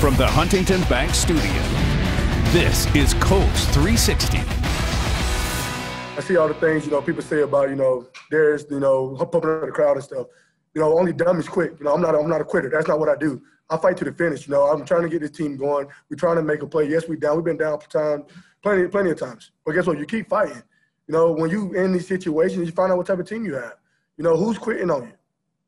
From the Huntington Bank Studio, this is Colts 360. I see all the things, you know, people say about, you know, there's, you know, pumping up the crowd and stuff. You know, only dumb is quick. You know, I'm not, I'm not a quitter. That's not what I do. I fight to the finish. You know, I'm trying to get this team going. We're trying to make a play. Yes, we down. We've been down for time, plenty, plenty of times. But guess what? You keep fighting. You know, when you in these situations, you find out what type of team you have. You know, who's quitting on you?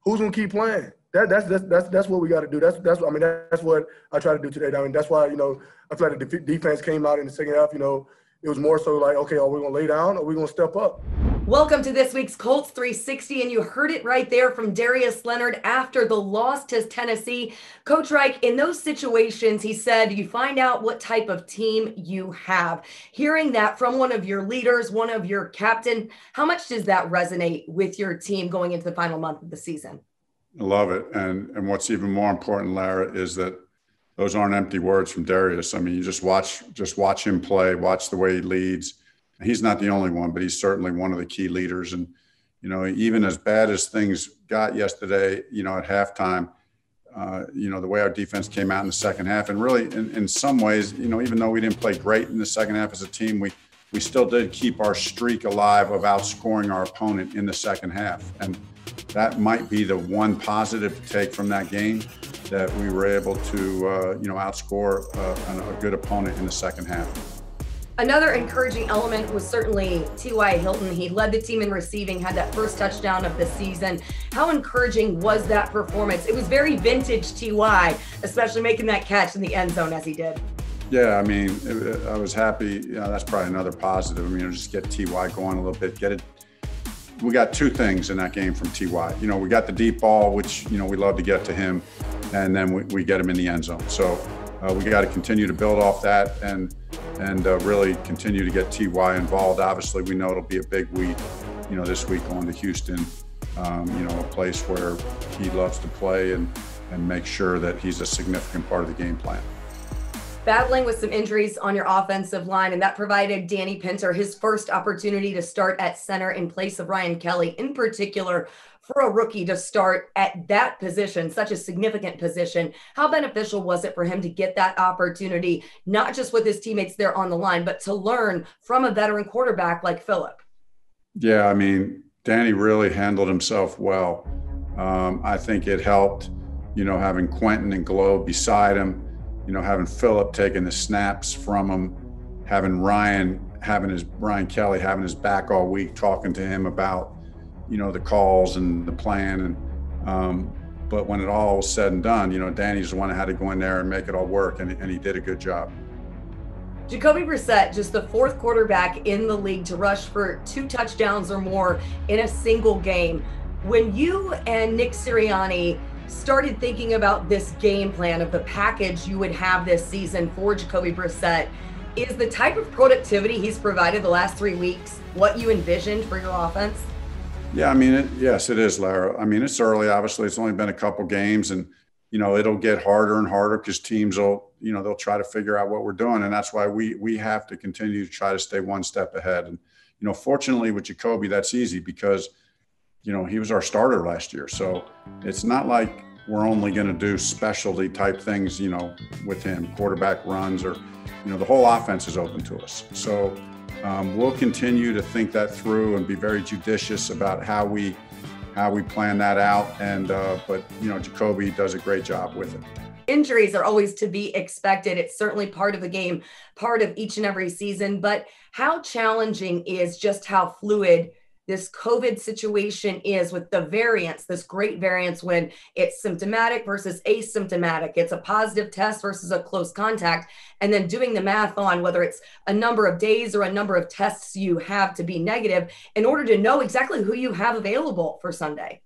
Who's gonna keep playing? That, that's, that's that's that's what we got to do. That's that's I mean that's what I try to do today. I mean that's why you know I feel like the defense came out in the second half. You know, it was more so like, okay, are we gonna lay down? Or are we gonna step up? Welcome to this week's Colts 360, and you heard it right there from Darius Leonard after the loss to Tennessee. Coach Reich, in those situations, he said you find out what type of team you have. Hearing that from one of your leaders, one of your captain, how much does that resonate with your team going into the final month of the season? Love it, and and what's even more important, Lara, is that those aren't empty words from Darius. I mean, you just watch just watch him play, watch the way he leads he's not the only one, but he's certainly one of the key leaders. And, you know, even as bad as things got yesterday, you know, at halftime, uh, you know, the way our defense came out in the second half, and really, in, in some ways, you know, even though we didn't play great in the second half as a team, we we still did keep our streak alive of outscoring our opponent in the second half, and that might be the one positive to take from that game that we were able to, uh, you know, outscore uh, a good opponent in the second half. Another encouraging element was certainly T.Y. Hilton. He led the team in receiving, had that first touchdown of the season. How encouraging was that performance? It was very vintage T.Y., especially making that catch in the end zone as he did. Yeah, I mean, it, I was happy. You know, that's probably another positive. I mean, just get Ty going a little bit, get it. We got two things in that game from Ty. You know, we got the deep ball, which you know we love to get to him, and then we, we get him in the end zone. So uh, we got to continue to build off that and and uh, really continue to get Ty involved. Obviously, we know it'll be a big week, you know, this week going to Houston, um, you know, a place where he loves to play and and make sure that he's a significant part of the game plan battling with some injuries on your offensive line, and that provided Danny Pinter his first opportunity to start at center in place of Ryan Kelly. In particular, for a rookie to start at that position, such a significant position, how beneficial was it for him to get that opportunity, not just with his teammates there on the line, but to learn from a veteran quarterback like Philip? Yeah, I mean, Danny really handled himself well. Um, I think it helped, you know, having Quenton and Glow beside him, you know, having Philip taking the snaps from him, having Ryan having his Ryan Kelly having his back all week, talking to him about you know, the calls and the plan. And, um, but when it all was said and done, you know, Danny's the one that had to go in there and make it all work, and, and he did a good job. Jacoby Brissett, just the fourth quarterback in the league to rush for two touchdowns or more in a single game. When you and Nick Sirianni started thinking about this game plan of the package you would have this season for Jacoby Brissett, is the type of productivity he's provided the last three weeks what you envisioned for your offense? Yeah, I mean, it, yes, it is, Lara. I mean, it's early. Obviously, it's only been a couple games, and you know it'll get harder and harder because teams will, you know, they'll try to figure out what we're doing, and that's why we we have to continue to try to stay one step ahead. And you know, fortunately with Jacoby, that's easy because you know he was our starter last year, so it's not like we're only going to do specialty type things, you know, with him, quarterback runs, or you know, the whole offense is open to us. So um, we'll continue to think that through and be very judicious about how we how we plan that out. And uh, but you know, Jacoby does a great job with it. Injuries are always to be expected. It's certainly part of the game, part of each and every season. But how challenging is just how fluid this COVID situation is with the variants, this great variance when it's symptomatic versus asymptomatic. It's a positive test versus a close contact. And then doing the math on whether it's a number of days or a number of tests you have to be negative in order to know exactly who you have available for Sunday.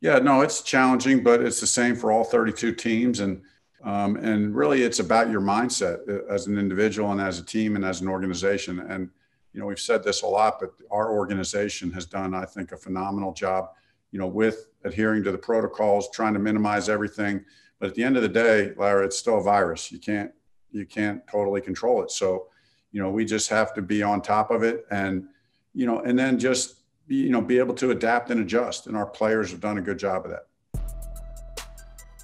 Yeah, no, it's challenging, but it's the same for all 32 teams. And um, and really, it's about your mindset as an individual and as a team and as an organization. And you know, we've said this a lot, but our organization has done, I think, a phenomenal job, you know, with adhering to the protocols, trying to minimize everything. But at the end of the day, Larra, it's still a virus. You can't you can't totally control it. So, you know, we just have to be on top of it and, you know, and then just you know, be able to adapt and adjust. And our players have done a good job of that.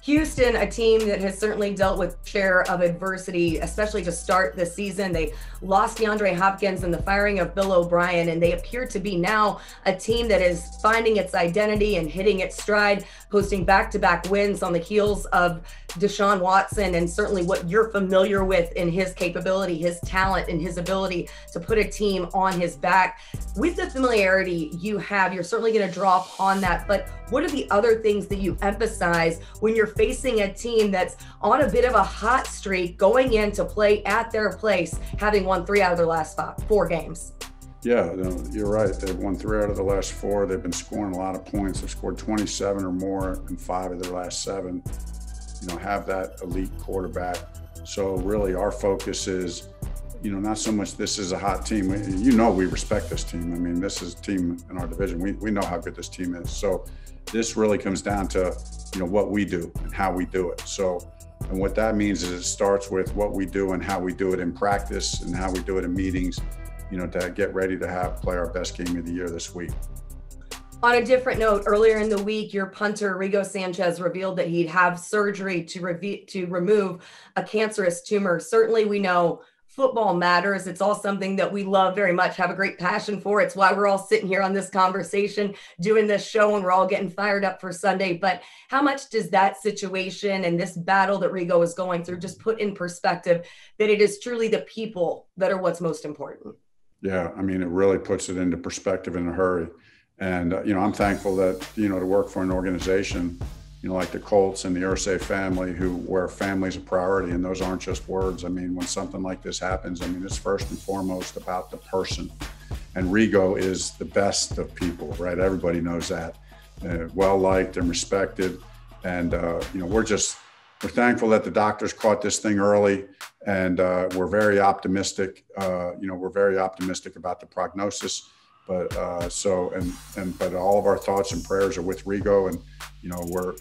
Houston, a team that has certainly dealt with share of adversity, especially to start the season. They lost DeAndre Hopkins and the firing of Bill O'Brien, and they appear to be now a team that is finding its identity and hitting its stride, posting back-to-back wins on the heels of Deshaun Watson and certainly what you're familiar with in his capability, his talent, and his ability to put a team on his back. With the familiarity you have, you're certainly going to draw upon that. But what are the other things that you emphasize when you're facing a team that's on a bit of a hot streak going in to play at their place, having won three out of their last five, four games. Yeah, no, you're right. They've won three out of the last four. They've been scoring a lot of points. They've scored 27 or more in five of their last seven. You know, have that elite quarterback. So really, our focus is, you know, not so much this is a hot team. You know, we respect this team. I mean, this is a team in our division. We we know how good this team is. So this really comes down to you know what we do and how we do it. So, and what that means is it starts with what we do and how we do it in practice and how we do it in meetings. You know, to get ready to have play our best game of the year this week. On a different note, earlier in the week, your punter Rigo Sanchez revealed that he'd have surgery to to remove a cancerous tumor. Certainly, we know football matters. It's all something that we love very much, have a great passion for. It's why we're all sitting here on this conversation, doing this show, and we're all getting fired up for Sunday. But how much does that situation and this battle that Rigo is going through just put in perspective that it is truly the people that are what's most important? Yeah, I mean, it really puts it into perspective in a hurry. And, uh, you know, I'm thankful that, you know, to work for an organization you know, like the Colts and the Irsay family, who where family is a priority, and those aren't just words. I mean, when something like this happens, I mean, it's first and foremost about the person. And Rigo is the best of people, right? Everybody knows that. Uh, well liked and respected, and uh, you know, we're just we're thankful that the doctors caught this thing early, and uh, we're very optimistic. Uh, you know, we're very optimistic about the prognosis. But uh, so and and but all of our thoughts and prayers are with Rigo, and you know we're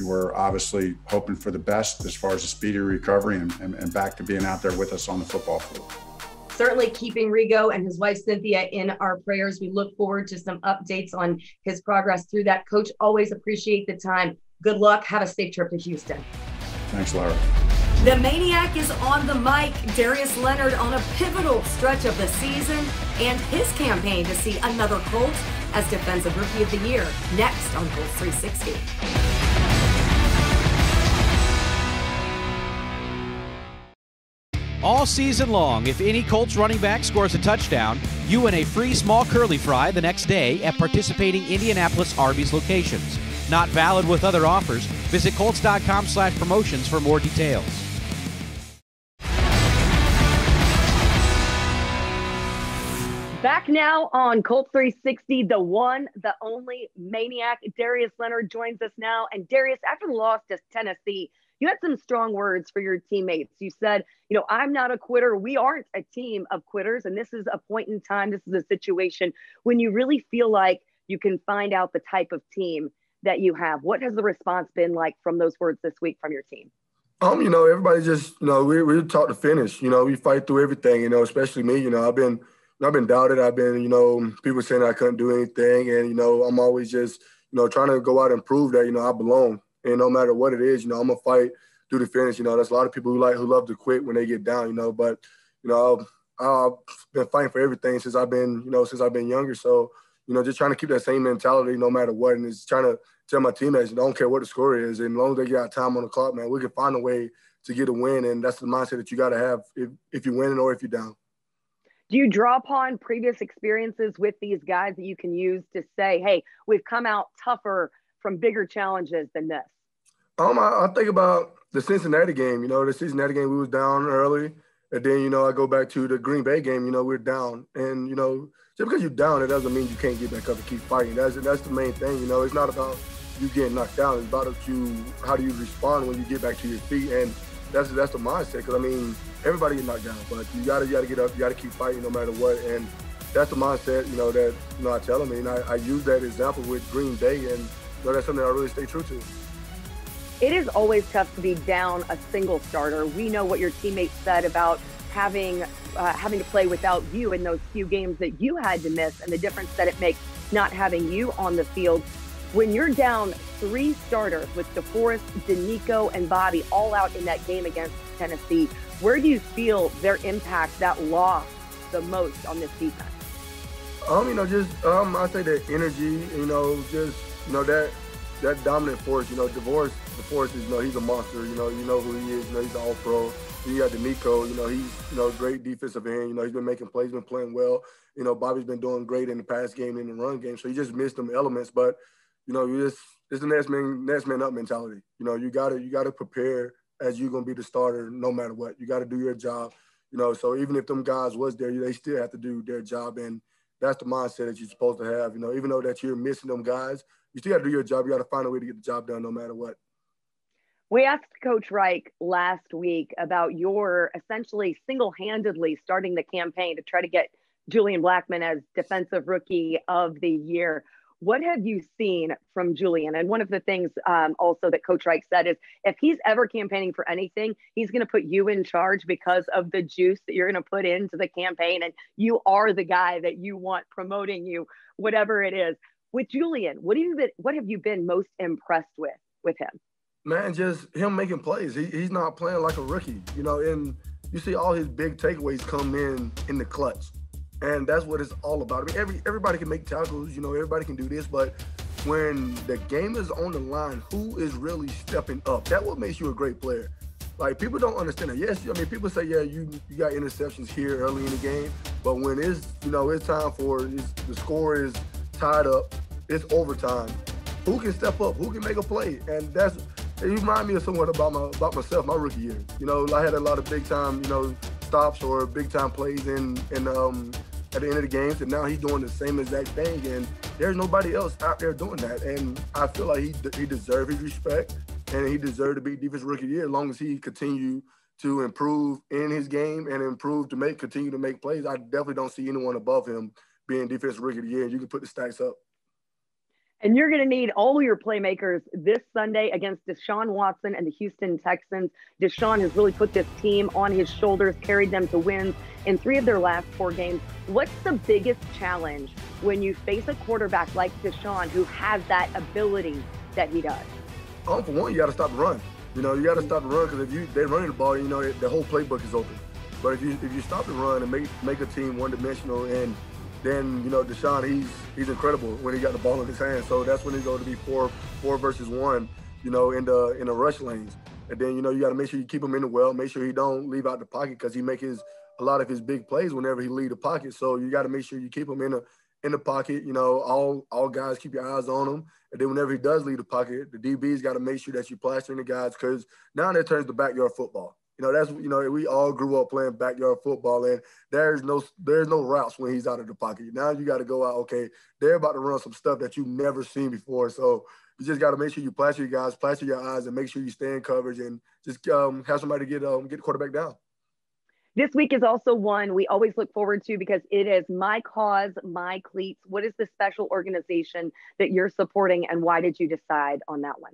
we're obviously hoping for the best as far as a speedy recovery and, and, and back to being out there with us on the football field certainly keeping Rigo and his wife Cynthia in our prayers. We look forward to some updates on his progress through that. Coach, always appreciate the time. Good luck. Have a safe trip to Houston. Thanks, Laura. The Maniac is on the mic. Darius Leonard on a pivotal stretch of the season and his campaign to see another Colt as Defensive Rookie of the Year next on Colts 360. All season long, if any Colts running back scores a touchdown, you win a free small curly fry the next day at participating Indianapolis Arby's locations. Not valid with other offers. Visit Colts.com slash promotions for more details. Back now on Colt 360, the one, the only maniac, Darius Leonard joins us now. And Darius, after the loss to Tennessee, you had some strong words for your teammates. You said, you know, I'm not a quitter. We aren't a team of quitters. And this is a point in time, this is a situation when you really feel like you can find out the type of team that you have. What has the response been like from those words this week from your team? Um, you know, everybody just, you know, we we taught to finish. You know, we fight through everything. You know, especially me. You know, I've been I've been doubted. I've been, you know, people saying I couldn't do anything, and you know, I'm always just, you know, trying to go out and prove that, you know, I belong. And no matter what it is, you know, I'm gonna fight through the finish. You know, there's a lot of people who like who love to quit when they get down. You know, but you know, I've, I've been fighting for everything since I've been, you know, since I've been younger. So, you know, just trying to keep that same mentality no matter what, and it's trying to tell my teammates, I don't care what the score is, and as long as they got time on the clock, man, we can find a way to get a win, and that's the mindset that you got to have if if you're winning or if you're down do you draw upon previous experiences with these guys that you can use to say, hey, we've come out tougher from bigger challenges than this? Um, I, I think about the Cincinnati game. You know, the Cincinnati game, we was down early. And then, you know, I go back to the Green Bay game, you know, we're down. And, you know, just because you're down, it doesn't mean you can't get back up and keep fighting. That's that's the main thing. You know, it's not about you getting knocked down. It's about you how do you respond when you get back to your feet. And that's that's the mindset. Because I mean, everybody get knocked down, but you gotta you gotta get up. You gotta keep fighting no matter what. And that's the mindset, you know, that you know I tell them. And I, I use that example with Green Bay, and you know, that's something I really stay true to. It is always tough to be down a single starter. We know what your teammates said about having uh, having to play without you in those few games that you had to miss, and the difference that it makes not having you on the field. when you're down three starters with DeForest, Denico, and Bobby all out in that game against Tennessee, where do you feel their impact, that loss, the most on this defense? Um, you know, just um, I say that energy, you know, just you know that that dominant force. You know, DeForest, DeForest is you know he's a monster. You know, you know who he is. You know, he's All Pro. You got Denico. You know, he's you know great defensive end. You know, he's been making plays, been playing well. You know, Bobby's been doing great in the pass game and in the run game. So you just missed them elements, but you know, you just it's the next man next man up mentality. You know, you gotta you gotta prepare as you're gonna be the starter no matter what. You gotta do your job. You know, so even if them guys was there, they still have to do their job, and that's the mindset that you're supposed to have. You know, even though that you're missing them guys, you still got to do your job. You got to find a way to get the job done no matter what. We asked Coach Reich last week about your essentially single handedly starting the campaign to try to get Julian Blackmon as Defensive Rookie of the Year. What have you seen from Julian? And one of the things um, also that Coach Reich said is if he's ever campaigning for anything, he's going to put you in charge because of the juice that you're going to put into the campaign. And you are the guy that you want promoting you, whatever it is. With Julian, what have you been, what have you been most impressed with with him? Man, just him making plays. He, he's not playing like a rookie, you know. And you see all his big takeaways come in in the clutch and that's what it's all about. I mean, every everybody can make tackles, you know, everybody can do this, but when the game is on the line, who is really stepping up? That what makes you a great player. Like people don't understand it. Yes, I mean people say, yeah, you you got interceptions here early in the game, but when it's you know it's time for it's, the score is tied up, it's overtime. Who can step up? Who can make a play? And that's it remind me of somewhat about my about myself, my rookie year. You know, I had a lot of big time, you know, stops or big time plays in in um at the end of the games, and now he's doing the same exact thing. And there's nobody else out there doing that. And I feel like he he deserves his respect, and he deserves to be defense rookie year as long as he continue to improve in his game and improve to make continue to make plays. I definitely don't see anyone above him being defense rookie year. You can put the stacks up. And you're going to need all your playmakers this Sunday against Deshaun Watson and the Houston Texans. Deshaun has really put this team on his shoulders, carried them to wins in three of their last four games. What's the biggest challenge when you face a quarterback like Deshaun who has that ability that he does? Um, for one, you got to stop the run. You know, you got to stop the run because if you they're running the ball, you know, the whole playbook is open. But if you if you stop the run and make make a team one dimensional and then you know Deshaun, he's he's incredible when he got the ball in his hand. So that's when he's going to be four four versus one, you know, in the in the rush lanes. And then you know you got to make sure you keep him in the well, make sure he don't leave out the pocket because he make his a lot of his big plays whenever he leave the pocket. So you got to make sure you keep him in a in the pocket. You know, all all guys keep your eyes on him. And then whenever he does leave the pocket, the DB's got to make sure that you're plastering the guys because now that turns to backyard football. You know, that's you know, we all grew up playing backyard football, and there's no there's no routes when he's out of the pocket. Now you got to go out. Okay, they're about to run some stuff that you've never seen before. So you just got to make sure you plaster your guys, plaster your eyes, and make sure you stay in coverage, and just um, have somebody get um, get the quarterback down. This week is also one we always look forward to because it is my cause, my cleats. What is the special organization that you're supporting, and why did you decide on that one?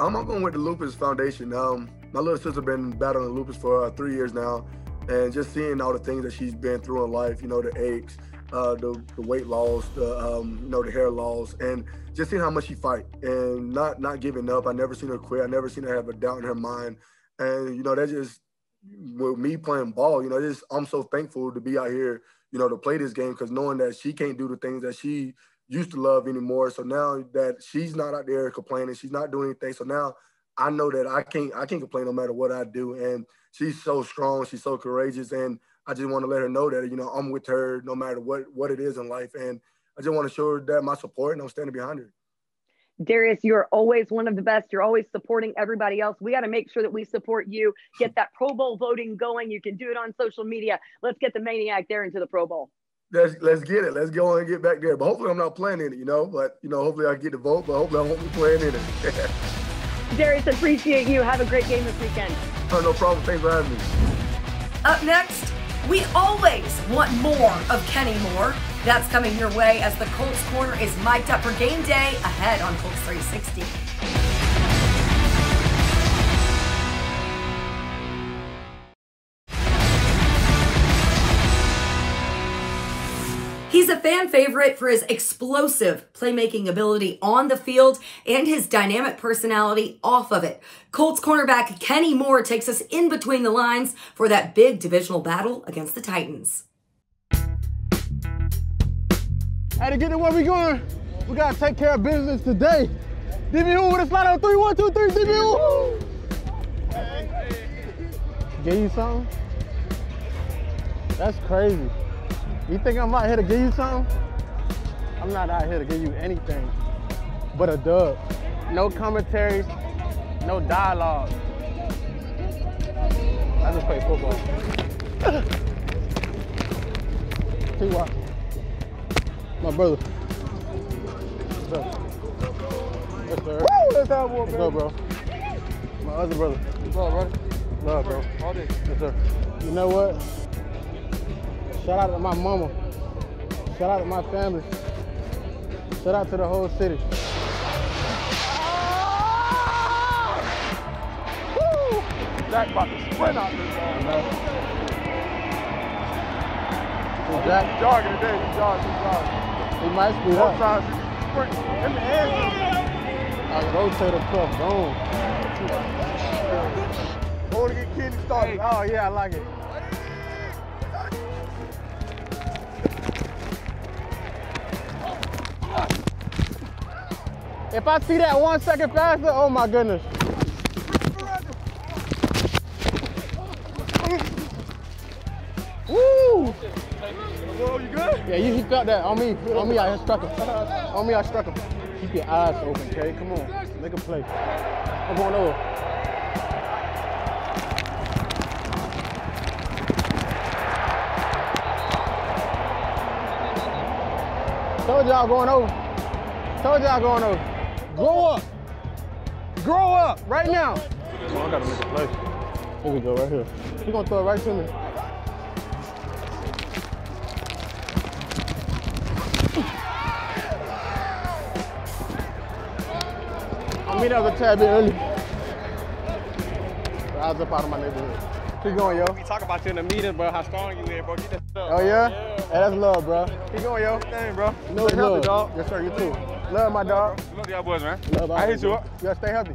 I'm going with the Lupus Foundation. Um, my little sister been battling lupus for uh, three years now, and just seeing all the things that she's been through in life, you know, the aches, uh, the, the weight loss, the um, you know, the hair loss, and just seeing how much she fight and not not giving up. I never seen her quit. I never seen her have a doubt in her mind, and you know, that just with me playing ball, you know, just I'm so thankful to be out here, you know, to play this game because knowing that she can't do the things that she used to love anymore. So now that she's not out there complaining, she's not doing anything. So now I know that I can't I can't complain no matter what I do. And she's so strong, she's so courageous, and I just want to let her know that you know I'm with her no matter what what it is in life. And I just want to show her that my support and I'm standing behind her. Darius, you're always one of the best. You're always supporting everybody else. We got to make sure that we support you. Get that Pro Bowl voting going. You can do it on social media. Let's get the maniac there into the Pro Bowl let's let's get it. Let's go and get back there. But hopefully, I'm not playing in it. You know, but you know, hopefully I get the vote. But hopefully, I won't be playing in it. Darius, appreciate you. Have a great game this weekend. Oh, no problem. Thanks for having me. Up next, we always want more of Kenny Moore. That's coming your way as the Colts corner is mic'd up for game day ahead on Colts 360. He's a fan favorite for his explosive playmaking ability on the field and his dynamic personality off of it. Colts cornerback Kenny Moore takes us in between the lines for that big divisional battle against the Titans. Hey, to get to where we going, we gotta take care of business today. DBU with a slide on three, one, two, three, DBU. Give you something? That's crazy. You think I'm out here to give you something? I'm not out here to give you anything but a dub. No commentary, no dialogue. I just play football. See what? My brother. What's up? Yes, sir. Woo! Let's have one, What's up, bro? My other brother. What's up, brother? Love, bro. All day. Yes, sir. You know what? Shout out to my mama. Shout out to my family. Shout out to the whole city. Woo! Jack about to sprint out this ball. Jack jogging today. He's jogging. He's jogging. He might speed up. Sometimes he's sprint in the air. I rotate a cuff. Boom. I want to get Kenny started. Oh yeah, I like it. If I see that one second faster, oh my goodness. Woo! You good? Yeah, you, felt that on me. On me, I struck him. On me, I struck him. Keep your eyes open, okay? Come on, make a play. I'm going over. Told y'all going over. Told y'all going over. Grow up. Grow up right now. Oh, I gotta make a play. Here we go, right here. He gonna throw it right to me. I'll meet up a tad bit early. I was up out of my neighborhood. Keep going, yo. We talk about you in the meeting, bro, how strong you is, bro. Get that stuff. Oh, yeah? Hey, that's love, bro. Keep going, yo. Dang, bro. No Stay love. healthy, dog. Yes, sir, you too. Love my dog. Love y'all boys, man. Love I hit you up. Yeah, stay healthy.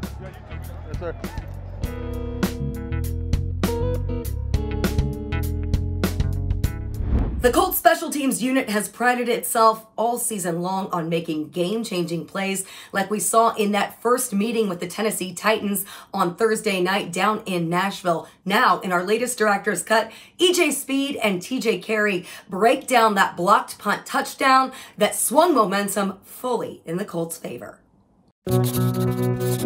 The Colts special teams unit has prided itself all season long on making game changing plays, like we saw in that first meeting with the Tennessee Titans on Thursday night down in Nashville. Now, in our latest director's cut, EJ Speed and TJ Carrie break down that blocked punt touchdown that swung momentum fully in the Colts' favor.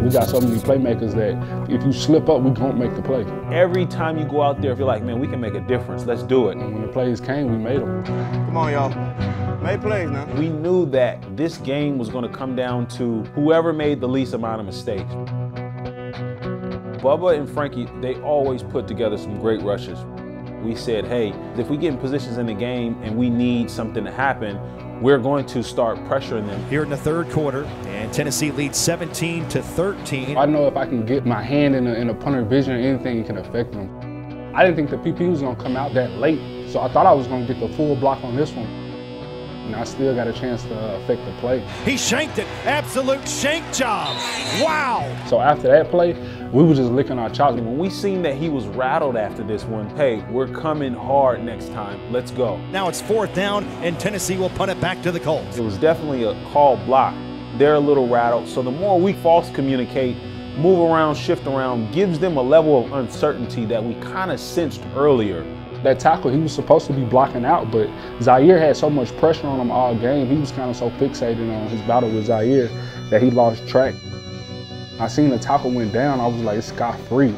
We got so many playmakers that if you slip up, we don't make the play. Every time you go out there, if you're like, man, we can make a difference. Let's do it. And when the plays came, we made them. Come on, y'all. Make plays now. We knew that this game was going to come down to whoever made the least amount of mistakes. Bubba and Frankie, they always put together some great rushes. We said, hey, if we get in positions in the game and we need something to happen, we're going to start pressuring them. Here in the third quarter, and Tennessee leads 17 to 13. I know if I can get my hand in a, in a punter vision or anything, it can affect them. I didn't think the PP was going to come out that late, so I thought I was going to get the full block on this one. And I still got a chance to affect the play. He shanked it. Absolute shank job. Wow. So after that play, we were just licking our chops. When we seen that he was rattled after this one, hey, we're coming hard next time. Let's go. Now it's fourth down, and Tennessee will punt it back to the Colts. It was definitely a call block. They're a little rattled. So the more we false communicate, move around, shift around, gives them a level of uncertainty that we kind of sensed earlier. That tackle, he was supposed to be blocking out, but Zaire had so much pressure on him all game. He was kind of so fixated on his battle with Zaire that he lost track. I seen the tackle went down, I was like, it's scot free.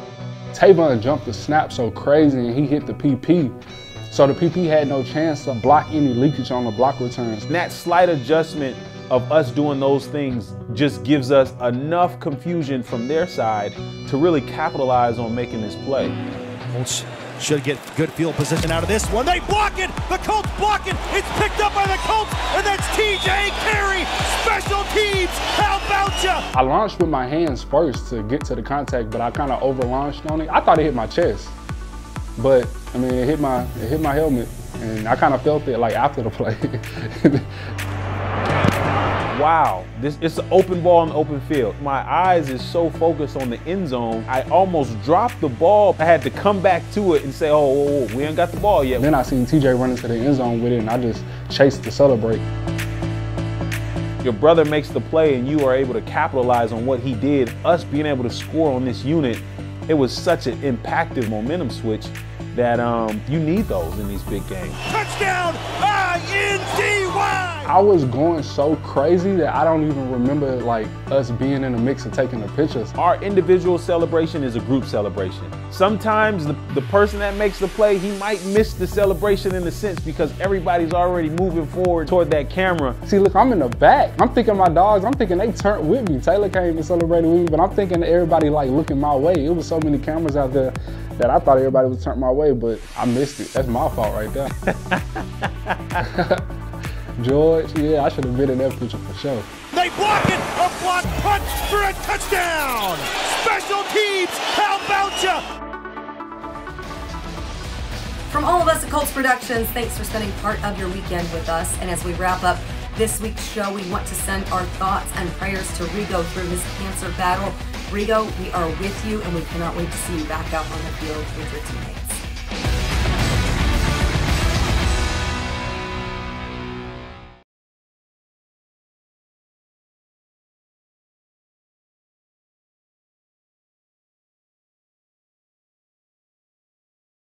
Tavon jumped the snap so crazy and he hit the PP. So the PP had no chance to block any leakage on the block returns. And that slight adjustment of us doing those things just gives us enough confusion from their side to really capitalize on making this play. Colts should get good field position out of this one. They block it. The Colts block it. It's picked up by the Colts, and that's TJ Carrie. Special teams. How about ya? I launched with my hands first to get to the contact, but I kind of over launched on it. I thought it hit my chest, but I mean, it hit my it hit my helmet. And I kind of felt it like after the play. wow, this it's an open ball in the open field. My eyes is so focused on the end zone, I almost dropped the ball. I had to come back to it and say, oh, whoa, whoa, we ain't got the ball yet. Then I seen TJ running to the end zone with it, and I just chased to celebrate. Your brother makes the play, and you are able to capitalize on what he did. Us being able to score on this unit, it was such an impactful momentum switch that um, you need those in these big games. Touchdown, I-N-D-Y! I was going so crazy that I don't even remember like us being in the mix and taking the pictures. Our individual celebration is a group celebration. Sometimes the, the person that makes the play, he might miss the celebration in a sense because everybody's already moving forward toward that camera. See, look, I'm in the back. I'm thinking my dogs, I'm thinking they turned with me. Taylor came and celebrated with me, but I'm thinking everybody like looking my way. It was so many cameras out there that I thought everybody was turned my way, but I missed it. That's my fault right there. George, yeah, I should have been in that picture for sure. They block it! A block punch for a touchdown! Special teams, how about ya? From all of us at Colts Productions, thanks for spending part of your weekend with us. And as we wrap up this week's show, we want to send our thoughts and prayers to Rigo through his cancer battle. Rigo, we are with you, and we cannot wait to see you back out on the field with your teammates.